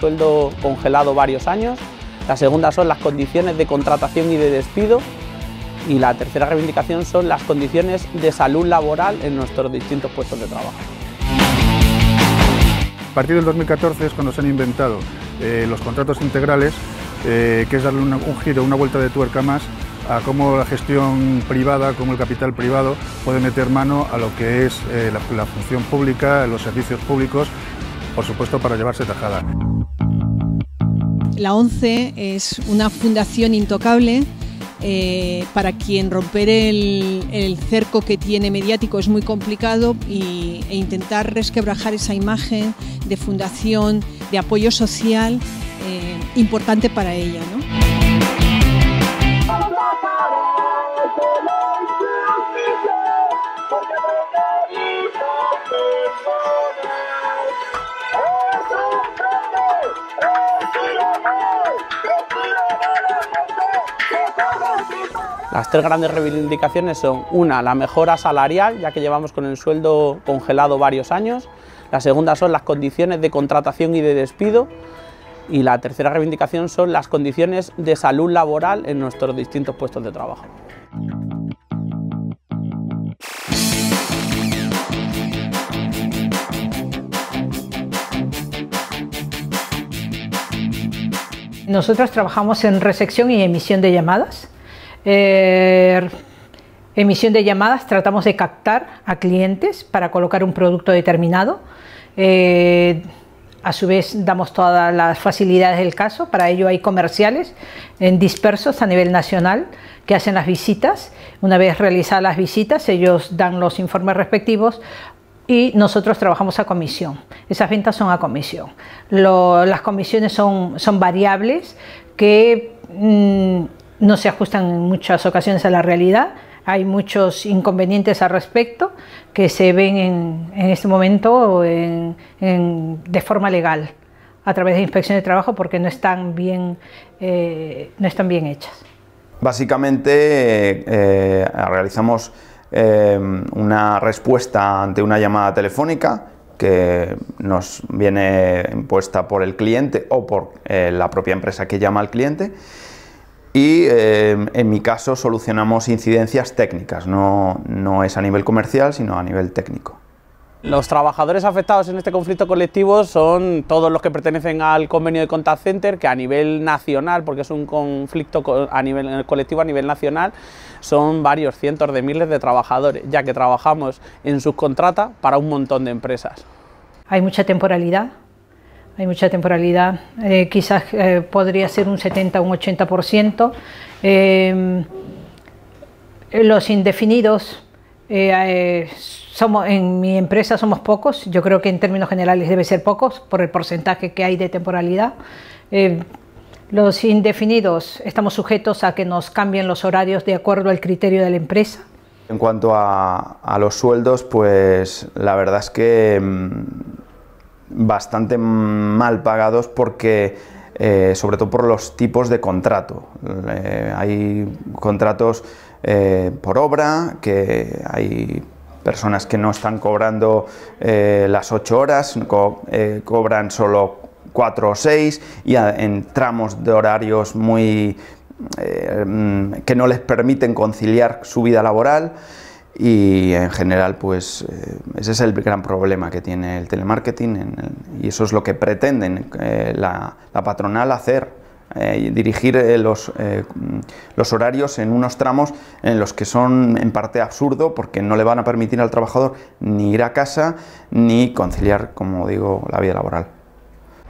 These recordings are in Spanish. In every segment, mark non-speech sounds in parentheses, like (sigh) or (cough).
sueldo congelado varios años, la segunda son las condiciones de contratación y de despido y la tercera reivindicación son las condiciones de salud laboral en nuestros distintos puestos de trabajo. A partir del 2014 es cuando se han inventado eh, los contratos integrales, eh, que es darle un giro, una vuelta de tuerca más a cómo la gestión privada, cómo el capital privado puede meter mano a lo que es eh, la, función pública, los servicios públicos, por supuesto para llevarse tajada. La ONCE es una fundación intocable eh, para quien romper el, cerco que tiene mediático es muy complicado y, e intentar resquebrajar esa imagen de fundación, de apoyo social eh, importante para ella. Las tres grandes reivindicaciones son una, la mejora salarial, ya que llevamos con el sueldo congelado varios años. La segunda son las condiciones de contratación y de despido. Y la tercera reivindicación son las condiciones de salud laboral en nuestros distintos puestos de trabajo. Nosotros trabajamos en recepción y emisión de llamadas. Emisión de llamadas, tratamos de captar a clientes para colocar un producto determinado. Eh, a su vez damos todas las facilidades del caso, para ello hay comerciales en dispersos a nivel nacional que hacen las visitas. Una vez realizadas las visitas, ellos dan los informes respectivos y nosotros trabajamos a comisión. Esas ventas son a comisión. las comisiones son, son variables que mm, no se ajustan en muchas ocasiones a la realidad. Hay muchos inconvenientes al respecto que se ven en, este momento de forma legal a través de inspección de trabajo porque no están bien, eh, no están bien hechas. Básicamente eh, realizamos eh, una respuesta ante una llamada telefónica que nos viene impuesta por el cliente o por la propia empresa que llama al cliente y eh, en mi caso solucionamos incidencias técnicas, no, no es a nivel comercial, sino a nivel técnico. Los trabajadores afectados en este conflicto colectivo son todos los que pertenecen al convenio de Contact Center, que a nivel nacional, porque es un conflicto a nivel colectivo a nivel nacional, son varios cientos de miles de trabajadores, ya que trabajamos en subcontrata para un montón de empresas. Hay mucha temporalidad, hay mucha temporalidad, eh, quizás eh, podría ser un 70 o un 80%. Eh, los indefinidos, somos, en mi empresa somos pocos, yo creo que en términos generales debe ser pocos por el porcentaje que hay de temporalidad. los indefinidos estamos sujetos a que nos cambien los horarios de acuerdo al criterio de la empresa. En cuanto a, a los sueldos, pues la verdad es que mm, bastante mal pagados porque, eh, sobre todo por los tipos de contrato. Eh, hay contratos eh, por obra, que hay personas que no están cobrando las ocho horas, cobran solo cuatro o seis y en tramos de horarios muy que no les permiten conciliar su vida laboral y en general pues eh, ese es el gran problema que tiene el telemarketing y eso es lo que pretenden eh, la, patronal hacer, eh, dirigir los, los horarios en unos tramos en los que son en parte absurdo porque no le van a permitir al trabajador ni ir a casa ni conciliar, como digo, la vida laboral.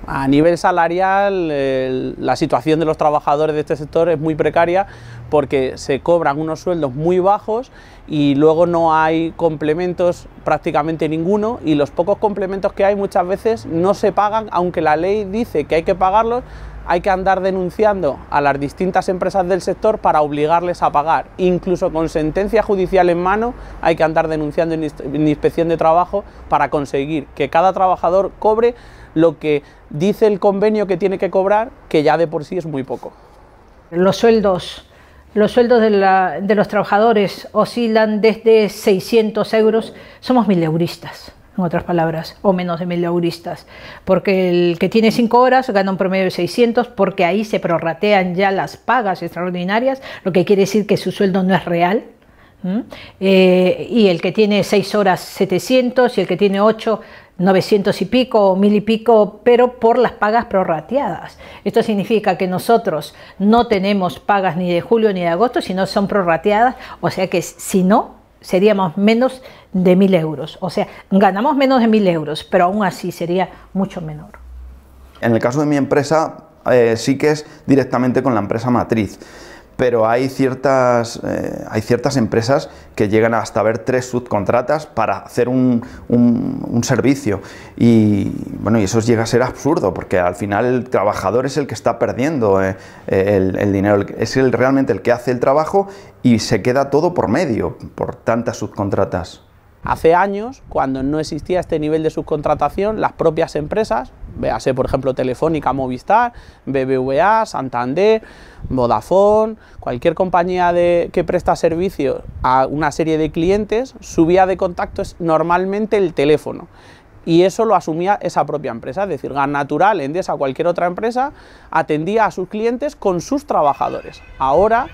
A nivel salarial, la situación de los trabajadores de este sector es muy precaria porque se cobran unos sueldos muy bajos y luego no hay complementos prácticamente ninguno y los pocos complementos que hay muchas veces no se pagan, aunque la ley dice que hay que pagarlos, hay que andar denunciando a las distintas empresas del sector para obligarles a pagar. Incluso con sentencia judicial en mano hay que andar denunciando en inspección de trabajo para conseguir que cada trabajador cobre lo que dice el convenio que tiene que cobrar, que ya de por sí es muy poco. Los sueldos, los sueldos de, los trabajadores oscilan desde 600 euros, somos mileuristas. en otras palabras, o menos de mil euristas, porque el que tiene cinco horas gana un promedio de 600 porque ahí se prorratean ya las pagas extraordinarias, lo que quiere decir que su sueldo no es real, eh, y el que tiene seis horas 700 y el que tiene 8 900 y pico o mil y pico, pero por las pagas prorrateadas. Esto significa que nosotros no tenemos pagas ni de julio ni de agosto, sino son prorrateadas, o sea que si no, seríamos menos de mil euros. O sea, ganamos menos de mil euros, pero aún así sería mucho menor. En el caso de mi empresa, eh, sí que es directamente con la empresa matriz pero hay ciertas, eh, hay ciertas empresas que llegan hasta ver tres subcontratas para hacer un, servicio. Y bueno, y eso llega a ser absurdo, porque al final el trabajador es el que está perdiendo eh, el, el, dinero, es el, realmente el que hace el trabajo y se queda todo por medio, por tantas subcontratas. Hace años, cuando no existía este nivel de subcontratación, las propias empresas, véase por ejemplo Telefónica, Movistar, BBVA, Santander, Vodafone, cualquier compañía que presta servicio a una serie de clientes, su vía de contacto es normalmente el teléfono. Y eso lo asumía esa propia empresa, es decir, Gas Natural, Endesa, cualquier otra empresa, atendía a sus clientes con sus trabajadores. Ahora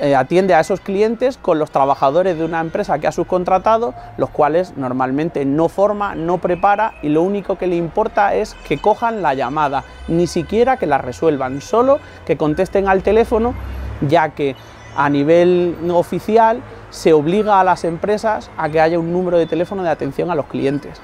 eh, atiende a esos clientes con los trabajadores de una empresa que ha subcontratado, los cuales normalmente no forma, no prepara y lo único que le importa es que cojan la llamada, ni siquiera que la resuelvan, solo que contesten al teléfono, ya que a nivel oficial se obliga a las empresas a que haya un número de teléfono de atención a los clientes.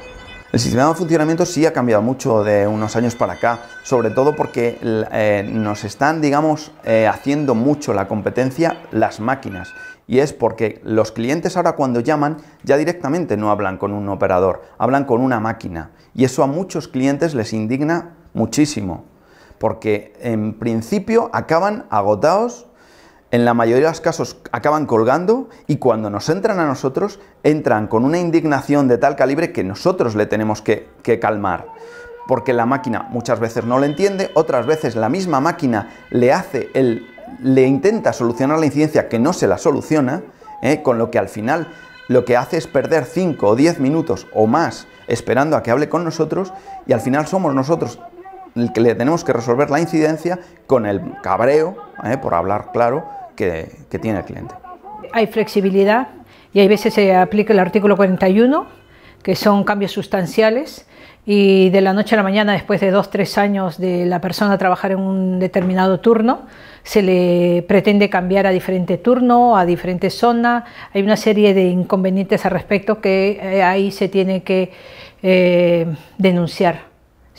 El sistema de funcionamiento sí ha cambiado mucho de unos años para acá, sobre todo porque eh, nos están, digamos, eh, haciendo mucho la competencia las máquinas. Y es porque los clientes ahora cuando llaman ya directamente no hablan con un operador, hablan con una máquina. Y eso a muchos clientes les indigna muchísimo, porque en principio acaban agotados en la mayoría de los casos acaban colgando y cuando nos entran a nosotros, entran con una indignación de tal calibre que nosotros le tenemos que, calmar. Porque la máquina muchas veces no lo entiende, otras veces la misma máquina le hace el, le intenta solucionar la incidencia que no se la soluciona, ¿eh? con lo que al final lo que hace es perder 5 o 10 minutos o más esperando a que hable con nosotros y al final somos nosotros el que le tenemos que resolver la incidencia con el cabreo, ¿eh? por hablar claro, que, tiene el cliente. Hay flexibilidad y hay veces se aplica el artículo 41, que son cambios sustanciales y de la noche a la mañana, después de dos, tres años de la persona trabajar en un determinado turno, se le pretende cambiar a diferente turno, a diferente zona. Hay una serie de inconvenientes al respecto que eh, ahí se tiene que eh, denunciar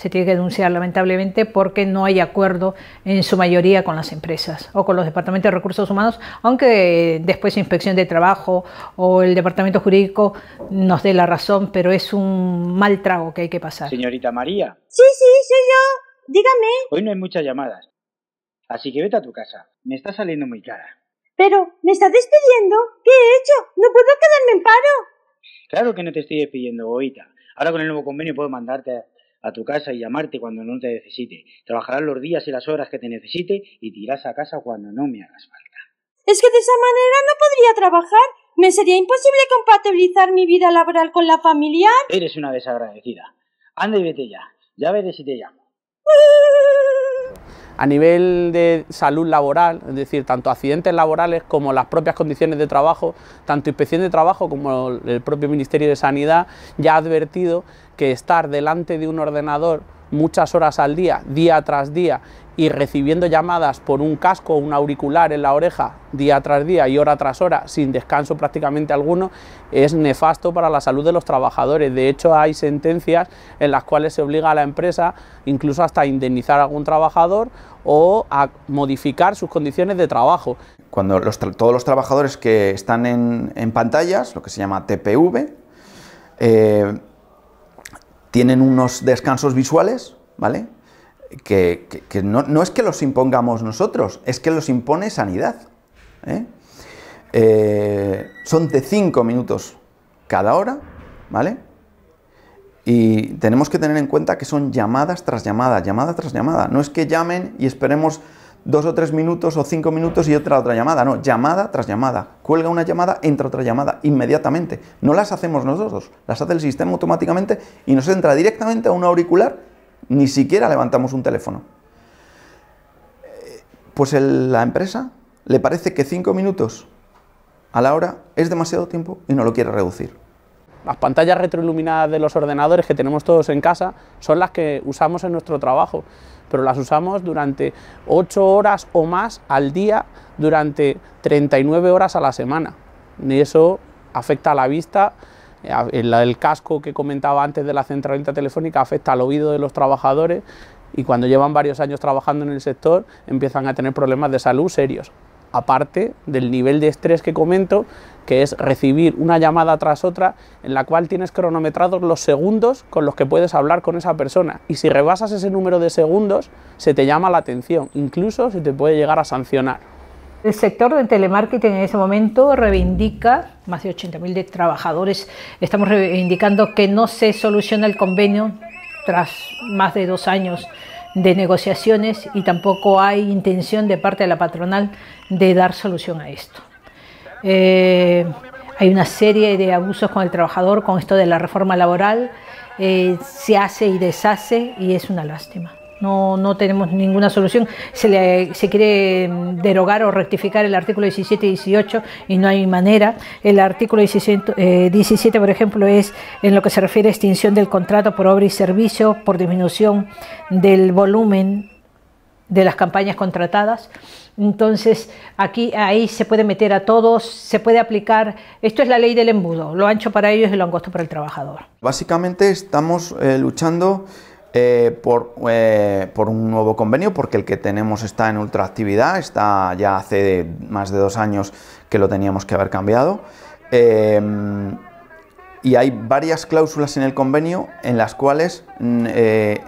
se tiene que denunciar lamentablemente porque no hay acuerdo en su mayoría con las empresas o con los departamentos de recursos humanos, aunque después Inspección de Trabajo o el departamento jurídico nos dé la razón, pero es un mal trago que hay que pasar. Señorita María. Sí, sí, soy yo. Dígame. Hoy no hay muchas llamadas, así que vete a tu casa. Me está saliendo muy cara. Pero, ¿me está despidiendo? ¿Qué he hecho? No puedo quedarme en paro. Claro que no te estoy despidiendo, Boita. Ahora con el nuevo convenio puedo mandarte a tu casa y llamarte cuando no te necesite. Trabajarás los días y las horas que te necesite y te irás a casa cuando no me hagas falta. Es que de esa manera no podría trabajar. Me sería imposible compatibilizar mi vida laboral con la familiar. Eres una desagradecida. Anda y vete ya. Ya veré si te llamo. A nivel de salud laboral, es decir, tanto accidentes laborales como las propias condiciones de trabajo, tanto Inspección de Trabajo como el propio Ministerio de Sanidad ya ha advertido que estar delante de un ordenador muchas horas al día, día tras día, y recibiendo llamadas por un casco o un auricular en la oreja día tras día y hora tras hora, sin descanso prácticamente alguno, es nefasto para la salud de los trabajadores. De hecho, hay sentencias en las cuales se obliga a la empresa incluso hasta a indemnizar a algún trabajador o a modificar sus condiciones de trabajo. Cuando todos los trabajadores que están en, pantallas, lo que se llama TPV, eh, tienen unos descansos visuales, ¿vale? Que, no, es que los impongamos nosotros, es que los impone sanidad. ¿eh? Eh, son de 5 minutos cada hora, ¿vale? Y tenemos que tener en cuenta que son llamadas tras llamadas, llamada tras llamada. No es que llamen y esperemos dos o tres minutos o cinco minutos y otra otra llamada. No, llamada tras llamada. Cuelga una llamada, entra otra llamada inmediatamente. No las hacemos nosotros, las hace el sistema automáticamente y nos entra directamente a un auricular, ni siquiera levantamos un teléfono. Pues la empresa le parece que cinco minutos a la hora es demasiado tiempo y no lo quiere reducir. Las pantallas retroiluminadas de los ordenadores que tenemos todos en casa son las que usamos en nuestro trabajo, pero las usamos durante 8 horas o más al día durante 39 horas a la semana. Y eso afecta a la vista, el, casco que comentaba antes de la centralita telefónica afecta al oído de los trabajadores y cuando llevan varios años trabajando en el sector empiezan a tener problemas de salud serios aparte del nivel de estrés que comento, que es recibir una llamada tras otra en la cual tienes cronometrados los segundos con los que puedes hablar con esa persona. Y si rebasas ese número de segundos, se te llama la atención, incluso se te puede llegar a sancionar. El sector de telemarketing en ese momento reivindica, más de 80.000 trabajadores, estamos reivindicando que no se soluciona el convenio tras más de dos años de negociaciones y tampoco hay intención de parte de la patronal de dar solución a esto. Eh, hay una serie de abusos con el trabajador, con esto de la reforma laboral, eh, se hace y deshace y es una lástima no, no tenemos ninguna solución. Se, le, se quiere derogar o rectificar el artículo 17 y 18 y no hay manera. El artículo 17, 17, eh, por ejemplo, es en lo que se refiere a extinción del contrato por obra y servicio, por disminución del volumen de las campañas contratadas. Entonces, aquí ahí se puede meter a todos, se puede aplicar. Esto es la ley del embudo, lo ancho para ellos y lo angosto para el trabajador. Básicamente estamos eh, luchando eh, por, eh, por, un nuevo convenio, porque el que tenemos está en ultraactividad, está ya hace más de dos años que lo teníamos que haber cambiado. Eh, y hay varias cláusulas en el convenio en las cuales mm,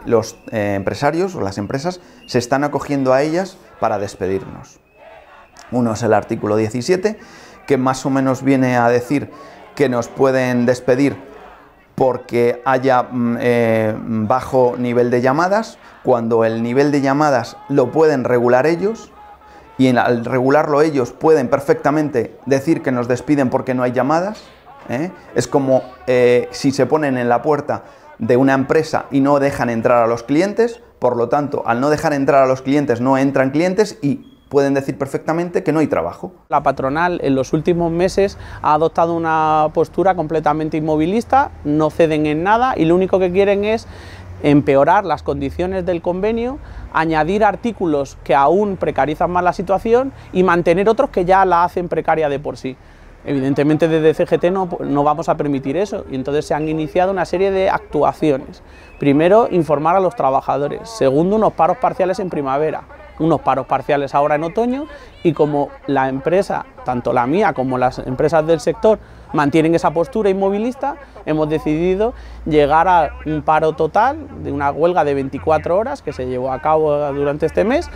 los empresarios o las empresas se están acogiendo a ellas para despedirnos. Uno es el artículo 17, que más o menos viene a decir que nos pueden despedir porque haya mm, eh, bajo nivel de llamadas, cuando el nivel de llamadas lo pueden regular ellos, y al regularlo ellos pueden perfectamente decir que nos despiden porque no hay llamadas. ¿eh? Es como eh, si se ponen en la puerta de una empresa y no dejan entrar a los clientes, por lo tanto, al no dejar entrar a los clientes no entran clientes y pueden decir perfectamente que no hay trabajo. La patronal en los últimos meses ha adoptado una postura completamente inmovilista, no ceden en nada y lo único que quieren es empeorar las condiciones del convenio, añadir artículos que aún precarizan más la situación y mantener otros que ya la hacen precaria de por sí. Evidentemente desde CGT no, no, vamos a permitir eso y entonces se han iniciado una serie de actuaciones. Primero, informar a los trabajadores. Segundo, unos paros parciales en primavera unos paros parciales ahora en otoño y como la empresa, tanto la mía como las empresas del sector, mantienen esa postura inmovilista, hemos decidido llegar a un paro total de una huelga de 24 horas que se llevó a cabo durante este mes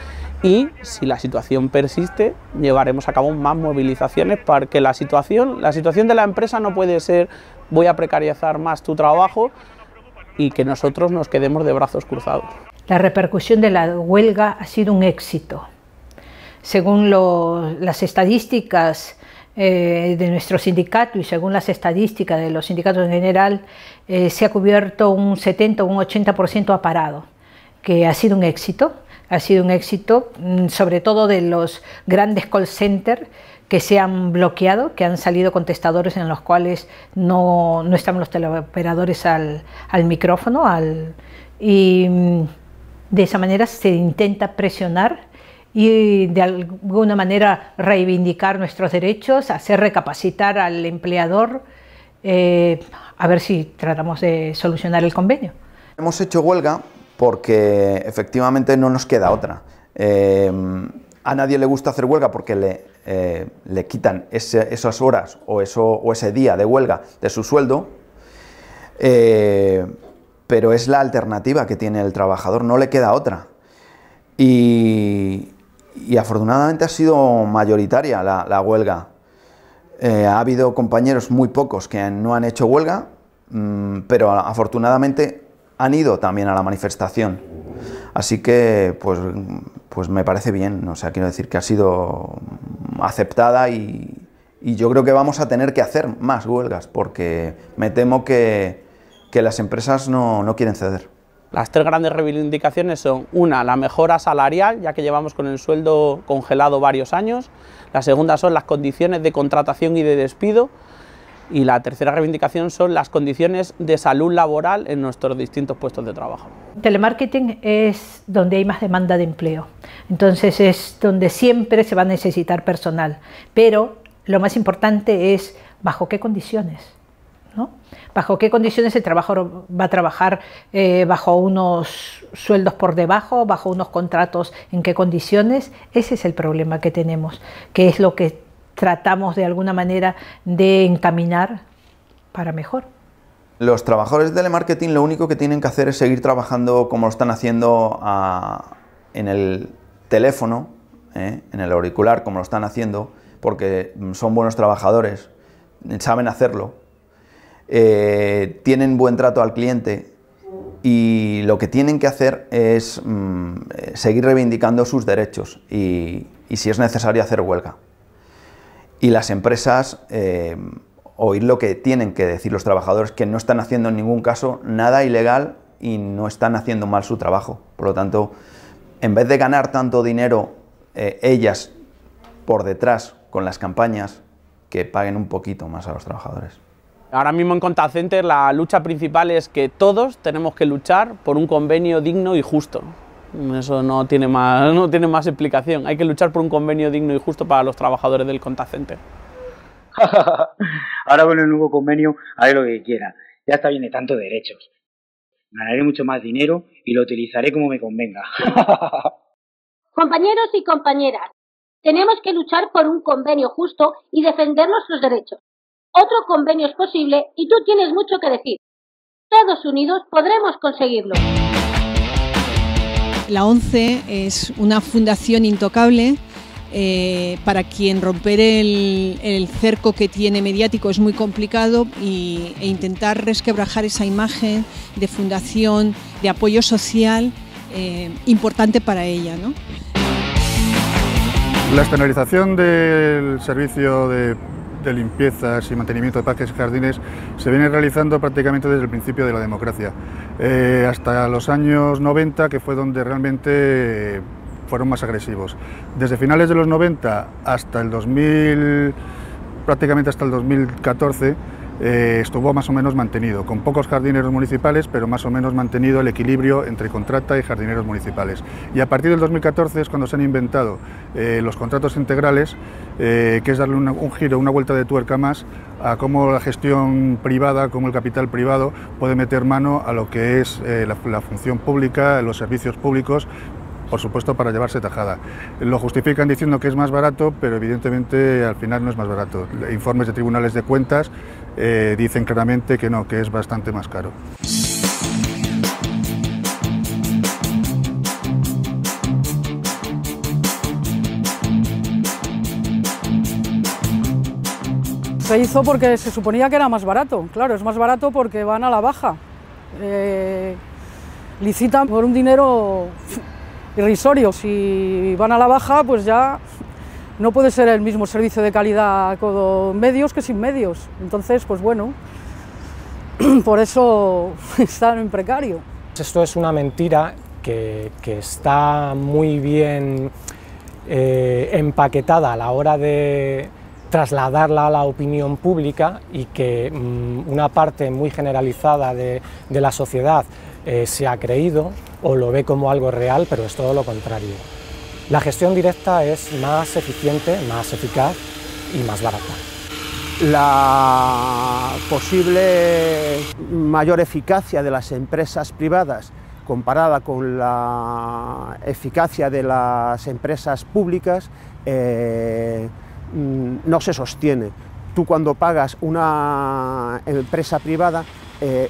y si la situación persiste llevaremos a cabo más movilizaciones para que la situación, la situación de la empresa no puede ser voy a precarizar más tu trabajo y que nosotros nos quedemos de brazos cruzados. La repercusión de la huelga ha sido un éxito. Según las estadísticas eh, de nuestro sindicato y según las estadísticas de los sindicatos en general, eh, se ha cubierto un 70 o un 80% a parado, que ha sido un éxito. Ha sido un éxito, mm, sobre todo de los grandes call centers que se han bloqueado, que han salido contestadores en los cuales no, no están los teleoperadores al, al micrófono. Al, y mm, de esa manera se intenta presionar y de alguna manera reivindicar nuestros derechos, hacer recapacitar al empleador, eh, a ver si tratamos de solucionar el convenio. Hemos hecho huelga porque efectivamente no nos queda otra. Eh, a nadie le gusta hacer huelga porque le, eh, le quitan esas horas o, eso, o ese día de huelga de su sueldo pero es la alternativa que tiene el trabajador, no le queda otra. Y, afortunadamente ha sido mayoritaria la, huelga. Eh, ha habido compañeros muy pocos que no han hecho huelga, mm, pero afortunadamente han ido también a la manifestación. Así que, pues, pues me parece bien, o sea, quiero decir que ha sido aceptada y, yo creo que vamos a tener que hacer más huelgas, porque me temo que, las empresas no, no quieren ceder. Las tres grandes reivindicaciones son, una, la mejora salarial, ya que llevamos con el sueldo congelado varios años, la segunda son las condiciones de contratación y de despido, y la tercera reivindicación son las condiciones de salud laboral en nuestros distintos puestos de trabajo. Telemarketing es donde hay más demanda de empleo, entonces es donde siempre se va a necesitar personal, pero lo más importante es bajo qué condiciones. ¿Bajo qué condiciones el trabajador va a trabajar? Eh, ¿Bajo unos sueldos por debajo? ¿Bajo unos contratos? ¿En qué condiciones? Ese es el problema que tenemos, que es lo que tratamos de alguna manera de encaminar para mejor. Los trabajadores de telemarketing lo único que tienen que hacer es seguir trabajando como lo están haciendo en el teléfono, ¿eh? en el auricular, como lo están haciendo, porque son buenos trabajadores, saben hacerlo, eh, tienen buen trato al cliente y lo que tienen que hacer es mm, seguir reivindicando sus derechos y si es necesario hacer huelga y las empresas eh, oír lo que tienen que decir los trabajadores, que no están haciendo en ningún caso nada ilegal y no están haciendo mal su trabajo. Por lo tanto, en vez de ganar tanto dinero eh, ellas por detrás con las campañas, que paguen un poquito más a los trabajadores. Ahora mismo en Contact Center la lucha principal es que todos tenemos que luchar por un convenio digno y justo. Eso no tiene, más, (laughs) no tiene más explicación. Hay que luchar por un convenio digno y justo para los trabajadores del contact center. (laughs) Ahora con el nuevo convenio haré lo que quiera. Ya está bien de tanto derechos. Ganaré mucho más dinero y lo utilizaré como me convenga. (laughs) Compañeros y compañeras, tenemos que luchar por un convenio justo y defender nuestros derechos. Otro convenio es posible y tú tienes mucho que decir. Todos unidos podremos conseguirlo. La ONCE es una fundación intocable. Eh, para quien romper el, cerco que tiene mediático es muy complicado y, e intentar resquebrajar esa imagen de fundación, de apoyo social, eh, importante para ella. La externalización del servicio de de limpiezas y mantenimiento de parques y jardines se viene realizando prácticamente desde el principio de la democracia, eh, hasta los años 90, que fue donde realmente fueron más agresivos. Desde finales de los 90 hasta el 2000, prácticamente hasta el 2014, eh, estuvo más o menos mantenido, con pocos jardineros municipales, pero más o menos mantenido el equilibrio entre contrata y jardineros municipales. Y a partir del 2014 es cuando se han inventado eh, los contratos integrales, eh, que es darle un giro, una vuelta de tuerca más a cómo la gestión privada, cómo el capital privado puede meter mano a lo que es la función pública, los servicios públicos, por supuesto para llevarse tajada. Lo justifican diciendo que es más barato, pero evidentemente al final no es más barato. Informes de tribunales de cuentas eh, dicen claramente que no, que es bastante más caro. Se hizo porque se suponía que era más barato, claro, es más barato porque van a la baja. Eh, licitan por un dinero irrisorio. Si van a la baja, pues ya no puede ser el mismo servicio de calidad con medios que sin medios. Entonces, pues bueno, (clears throat) por eso (laughs) están en precario. Esto es una mentira que, está muy bien eh, empaquetada a la hora de trasladarla a la opinión pública y que mm, una parte muy generalizada de, la sociedad eh, se ha creído o lo ve como algo real, pero es todo lo contrario. La gestión directa es más eficiente, más eficaz y más barata. La posible mayor eficacia de las empresas privadas comparada con la eficacia de las empresas públicas eh, mm, no se sostiene. Tú cuando pagas una empresa privada eh,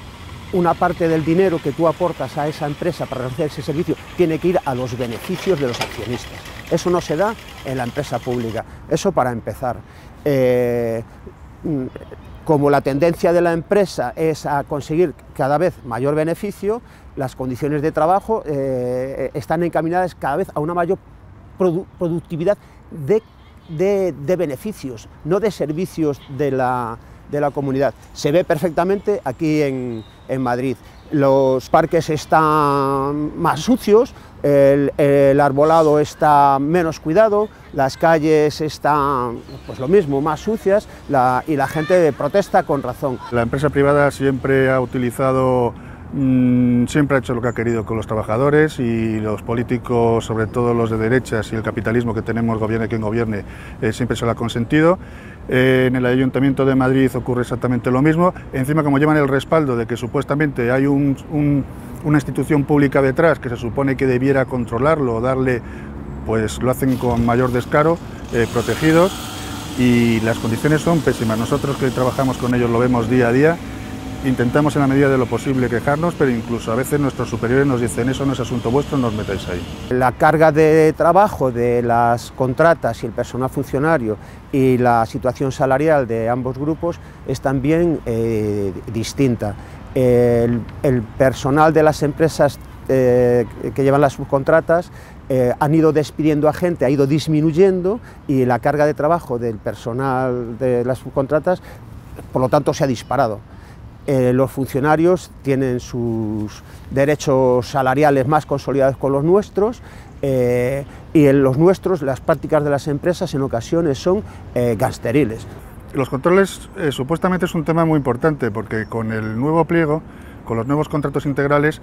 una parte del dinero que tú aportas a esa empresa para hacer ese servicio tiene que ir a los beneficios de los accionistas. Eso no se da en la empresa pública. Eso para empezar. Eh, como la tendencia de la empresa es a conseguir cada vez mayor beneficio, las condiciones de trabajo eh, están encaminadas cada vez a una mayor productividad de, beneficios, no de servicios de la, comunidad. Se ve perfectamente aquí en, Madrid. Los parques están más sucios, el, arbolado está menos cuidado, las calles están, pues lo mismo, más sucias y la gente protesta con razón. La empresa privada siempre ha utilizado Mm, siempre ha hecho lo que ha querido con los trabajadores y los políticos, sobre todo los de derechas y el capitalismo que tenemos, gobierne quien gobierne, eh, siempre se lo ha consentido. En el Ayuntamiento de Madrid ocurre exactamente lo mismo. Encima, como llevan el respaldo de que supuestamente hay una institución pública detrás que se supone que debiera controlarlo o darle, pues lo hacen con mayor descaro, eh, protegidos, y las condiciones son pésimas. Nosotros que trabajamos con ellos lo vemos día a día Intentamos en la medida de lo posible quejarnos, pero incluso a veces nuestros superiores nos dicen eso no es asunto vuestro, no os metáis ahí. La carga de trabajo de las contratas y el personal funcionario y la situación salarial de ambos grupos es también eh, distinta. El, personal de las empresas eh, que llevan las subcontratas eh, han ido despidiendo a gente, ha ido disminuyendo y la carga de trabajo del personal de las subcontratas, por lo tanto, se ha disparado. Eh, los funcionarios tienen sus derechos salariales más consolidados con los nuestros eh, y en los nuestros las prácticas de las empresas en ocasiones son eh, gansteriles. Los controles supuestamente es un tema muy importante porque con el nuevo pliego con los nuevos contratos integrales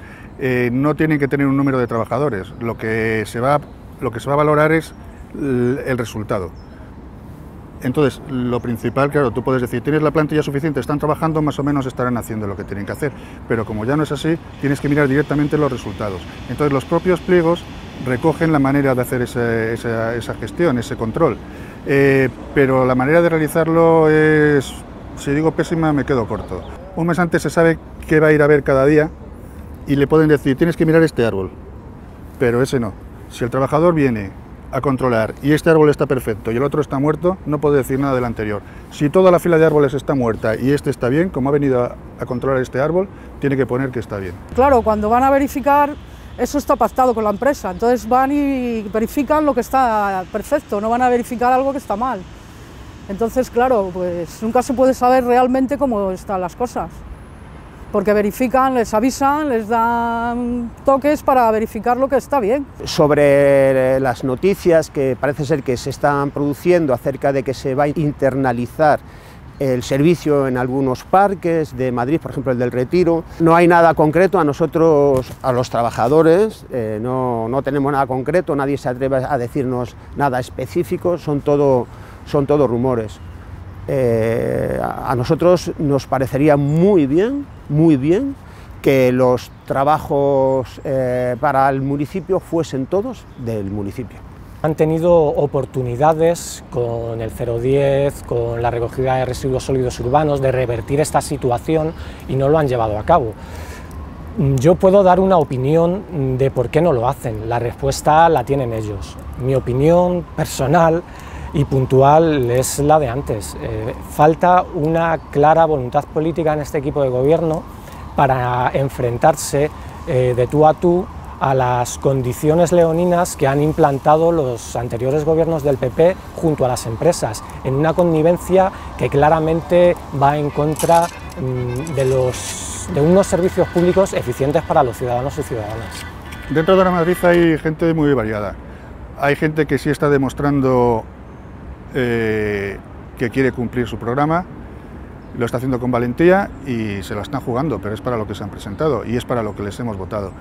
no tienen que tener un número de trabajadores, lo que se va, lo que se va a valorar es el resultado. Entonces, lo principal, claro, tú puedes decir, tienes la plantilla suficiente, están trabajando, más o menos estarán haciendo lo que tienen que hacer, pero como ya no es así, tienes que mirar directamente los resultados. Entonces, los propios pliegos recogen la manera de hacer esa, gestión, ese control, eh, pero la manera de realizarlo es, si digo pésima, me quedo corto. Un mes antes se sabe qué va a ir a ver cada día y le pueden decir, tienes que mirar este árbol, pero ese no. Si el trabajador viene a controlar y este árbol está perfecto y el otro está muerto, no puede decir nada del anterior. Si toda la fila de árboles está muerta y este está bien, como ha venido a, controlar este árbol, tiene que poner que está bien. Claro, cuando van a verificar, eso está pactado con la empresa, entonces van y verifican lo que está perfecto, no van a verificar algo que está mal. Entonces, claro, pues nunca se puede saber realmente cómo están las cosas porque verifican, les avisan, les dan toques para verificar lo que está bien. Sobre las noticias que parece ser que se están produciendo acerca de que se va a internalizar el servicio en algunos parques de Madrid, por ejemplo el del Retiro. No hay nada concreto, a nosotros, a los trabajadores, eh, no, no, tenemos nada concreto, nadie se atreve a decirnos nada específico, son todo, son todo rumores. Eh, a nosotros nos parecería muy bien, muy bien, que los trabajos eh, para el municipio fuesen todos del municipio. Han tenido oportunidades con el 010, con la recogida de residuos sólidos urbanos, de revertir esta situación y no lo han llevado a cabo. Yo puedo dar una opinión de por qué no lo hacen, la respuesta la tienen ellos. Mi opinión personal y puntual es la de antes. Eh, falta una clara voluntad política en este equipo de gobierno para enfrentarse eh, de tú a tú a las condiciones leoninas que han implantado los anteriores gobiernos del PP junto a las empresas, en una connivencia que claramente va en contra mm, de, los, de unos servicios públicos eficientes para los ciudadanos y ciudadanas. Dentro de la Madrid hay gente muy variada. Hay gente que sí está demostrando eh, que quiere cumplir su programa, lo está haciendo con valentía y se la están jugando, pero es para lo que se han presentado y es para lo que les hemos votado.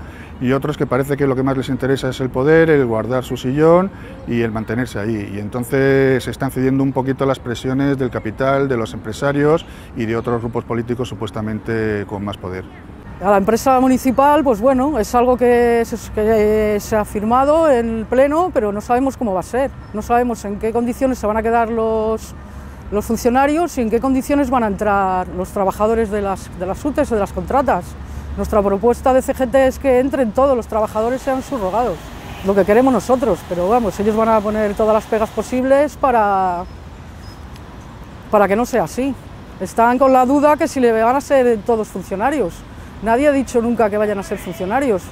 Y otros que parece que lo que más les interesa es el poder, el guardar su sillón y el mantenerse ahí. Y entonces se están cediendo un poquito las presiones del capital, de los empresarios y de otros grupos políticos supuestamente con más poder. A la empresa municipal, pues bueno, es algo que se, ha firmado en el Pleno, pero no sabemos cómo va a ser. No sabemos en qué condiciones se van a quedar los, los funcionarios y en qué condiciones van a entrar los trabajadores de las, de las UTES o de las contratas. Nuestra propuesta de CGT es que entren todos los trabajadores sean subrogados, lo que queremos nosotros, pero vamos, ellos van a poner todas las pegas posibles para, para que no sea así. están con la duda que si le van a ser todos funcionarios. Nadie ha dicho nunca que vayan a ser funcionarios.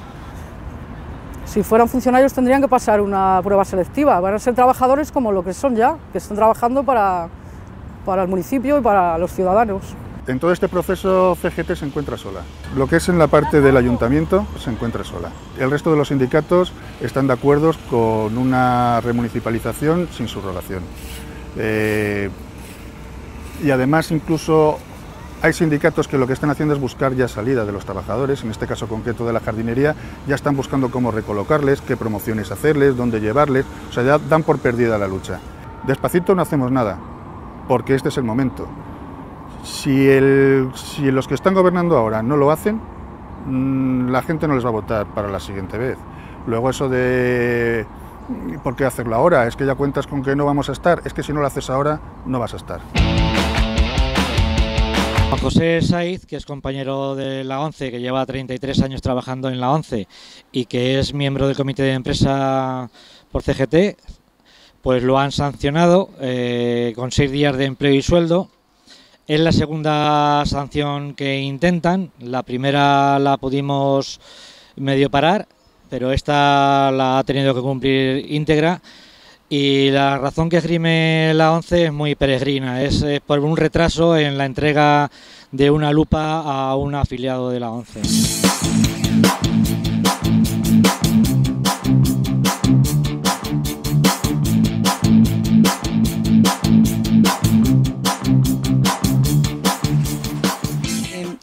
Si fueran funcionarios tendrían que pasar una prueba selectiva. Van a ser trabajadores como lo que son ya, que están trabajando para, para el municipio y para los ciudadanos. En todo este proceso CGT se encuentra sola. Lo que es en la parte del ayuntamiento se encuentra sola. El resto de los sindicatos están de acuerdo con una remunicipalización sin subrogación. Eh, y además incluso hay sindicatos que lo que están haciendo es buscar ya salida de los trabajadores, en este caso concreto de la jardinería, ya están buscando cómo recolocarles, qué promociones hacerles, dónde llevarles, o sea, ya dan por perdida la lucha. Despacito no hacemos nada, porque este es el momento. Si, si los que están gobernando ahora no lo hacen, mm, la gente no les va a votar para la siguiente vez. Luego eso de ¿por qué hacerlo ahora? Es que ya cuentas con que no vamos a estar, es que si no lo haces ahora no vas a estar. José Saiz, que es compañero de la ONCE, que lleva 33 años trabajando en la ONCE y que es miembro del comité de empresa por CGT, pues lo han sancionado eh, con seis días de empleo y sueldo es la segunda sanción que intentan. La primera la pudimos medio parar, pero esta la ha tenido que cumplir íntegra. Y la razón que esgrime la ONCE es muy peregrina, es, por un retraso en la entrega de una lupa a un afiliado de la ONCE.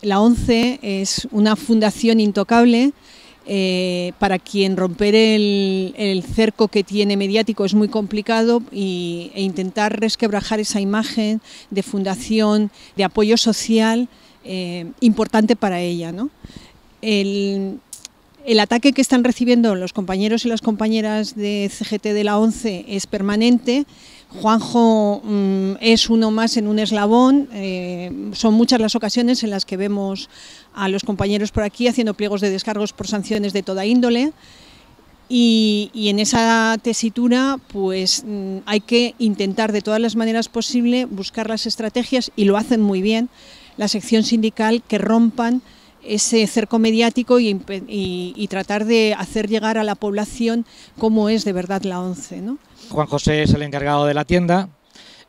La ONCE es una fundación intocable. Eh, para quien romper el, cerco que tiene mediático es muy complicado y, e intentar resquebrajar esa imagen de fundación, de apoyo social eh, importante para ella. El, el ataque que están recibiendo los compañeros y las compañeras de CGT de la ONCE es permanente. Juanjo mm, es uno más en un eslabón. Eh, son muchas las ocasiones en las que vemos a los compañeros por aquí haciendo pliegos de descargos por sanciones de toda índole. Y, en esa tesitura, pues mm, hay que intentar de todas las maneras posibles buscar las estrategias, y lo hacen muy bien, la sección sindical que rompan ese cerco mediático y, tratar de hacer llegar a la población cómo es de verdad la ONCE. ¿no? Juan José es el encargado de la tienda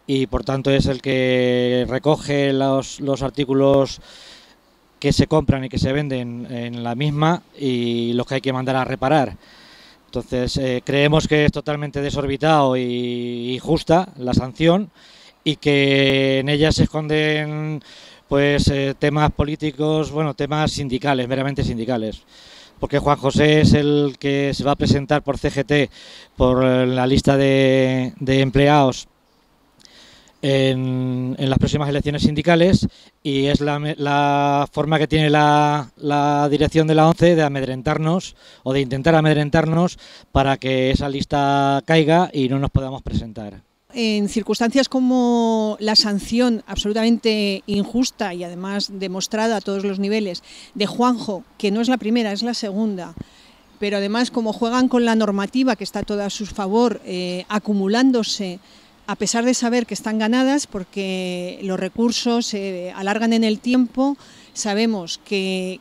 y por tanto es el que recoge los, artículos que se compran y que se venden en la misma y los que hay que mandar a reparar. Entonces eh, creemos que es totalmente desorbitado y, y justa la sanción y que en ella se esconden pues eh, temas políticos, bueno, temas sindicales, meramente sindicales. Porque Juan José es el que se va a presentar por CGT, por eh, la lista de, empleados en, las próximas elecciones sindicales y es la, forma que tiene la, la, dirección de la ONCE de amedrentarnos o de intentar amedrentarnos para que esa lista caiga y no nos podamos presentar en circunstancias como la sanción absolutamente injusta y además demostrada a todos los niveles de Juanjo, que no es la primera, es la segunda, pero además como juegan con la normativa que está toda a su favor, eh, acumulándose a pesar de saber que están ganadas porque los recursos se alargan en el tiempo, sabemos que,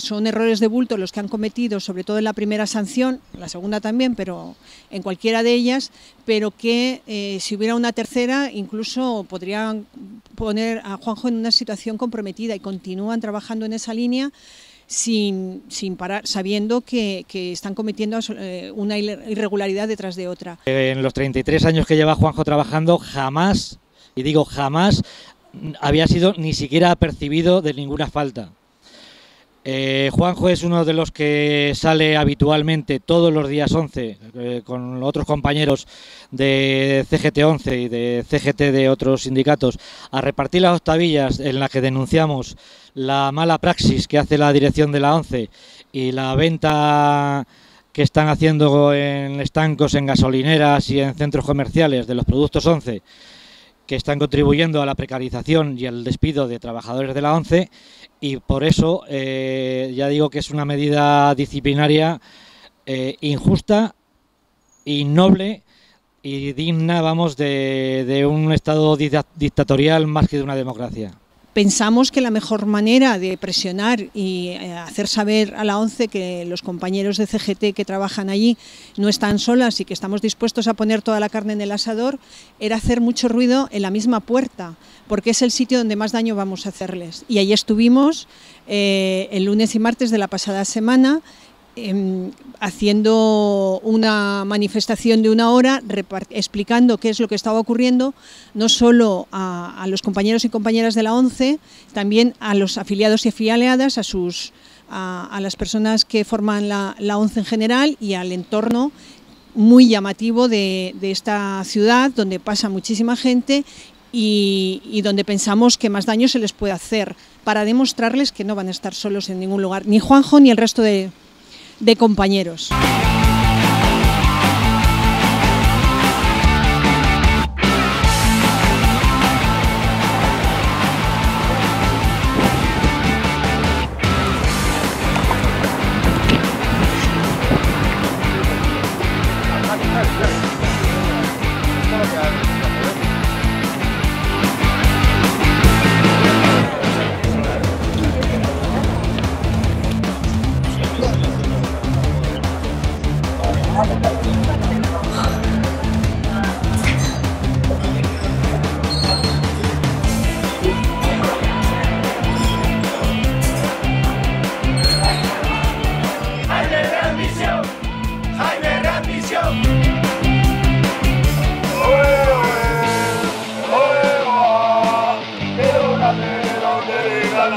son errores de bulto los que han cometido, sobre todo en la primera sanción, la segunda también, pero en cualquiera de ellas, pero que eh, si hubiera una tercera incluso podrían poner a Juanjo en una situación comprometida y continúan trabajando en esa línea sin, sin parar, sabiendo que, están cometiendo eh, una irregularidad detrás de otra. En los 33 años que lleva Juanjo trabajando, jamás, y digo jamás, había sido ni siquiera percibido de ninguna falta. Eh, Juanjo es uno de los que sale habitualmente todos los días 11 eh, con otros compañeros de CGT 11 y de CGT de otros sindicatos a repartir las octavillas en las que denunciamos la mala praxis que hace la dirección de la 11 y la venta que están haciendo en estancos, en gasolineras y en centros comerciales de los productos 11 que están contribuyendo a la precarización y al despido de trabajadores de la ONCE y por eso eh, ya digo que es una medida disciplinaria eh, injusta, innoble y digna, vamos, de un Estado dictatorial más que de una democracia. Pensamos que la mejor manera de presionar y eh, hacer saber a la ONCE que los compañeros de CGT que trabajan allí no están solas y que estamos dispuestos a poner toda la carne en el asador era hacer mucho ruido en la misma puerta, porque es el sitio donde más daño vamos a hacerles. Y allí estuvimos eh, el lunes y martes de la pasada semana Em, haciendo una manifestación de una hora explicando qué es lo que estaba ocurriendo, no solo a, los compañeros y compañeras de la ONCE, también a los afiliados y afiliadas, a, sus, a, las personas que forman la, ONCE en general y al entorno muy llamativo de, esta ciudad, donde pasa muchísima gente y, donde pensamos que más daño se les puede hacer, para demostrarles que no van a estar solos en ningún lugar, ni Juanjo ni el resto de, de compañeros.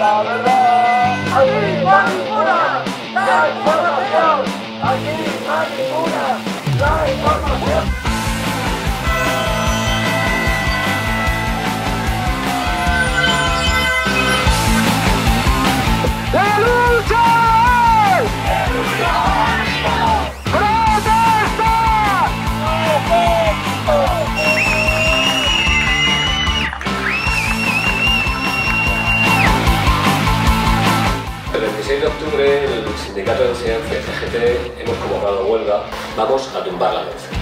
Octubre, el sindicato de enseñanza CGT hemos convocado huelga. Vamos a tumbar la mesa.